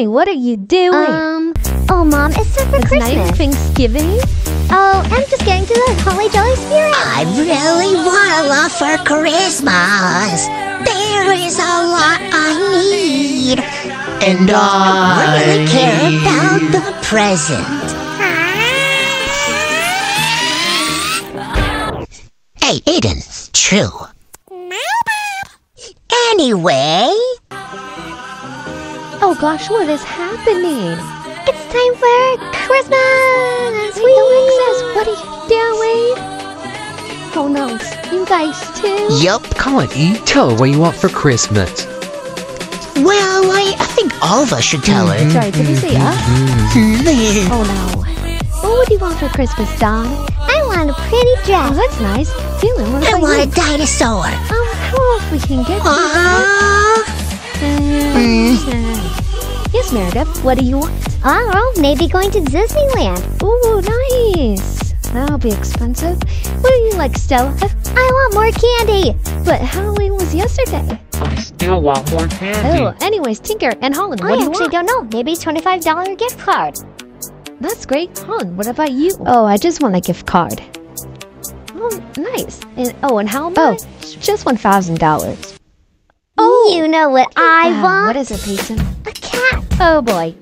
Honey, what are you doing? Um, oh, Mom, it's time for it's not even Christmas. Thanksgiving. Oh, I'm just getting to the holly jolly spirit. I really want a lot for Christmas. There is a lot I need. And I really care about the present. Hey, Aiden, true. Anyway, Oh gosh, what is happening? It's time for Christmas. Hey, Alexis, what are you doing? Oh no, you guys too? Yup, come on, E. Tell her what you want for Christmas. well, I, I think all of us should tell her. Sorry, did you say us? Oh no. What would you want for Christmas, Don? I want a pretty Oh, dress. that's nice. Dylan, what I about want a dinosaur. Um, how else we can get Aww. Uh, Yes, Meredith, what do you want? I don't know, maybe going to Disneyland. Ooh, nice. That'll be expensive. What do you like, Stella? I want more candy. But Halloween was yesterday. I still want more candy. Oh, anyways, Tinker and Holland, what I do you actually don't know. Maybe $25 gift card. That's great. Holland, what about you? Oh, I just want a gift card. Oh, nice. And oh, and how much? Oh, just one thousand dollars. Oh, you know what I Ah, want? What is it, Peyton? a cat. Oh boy.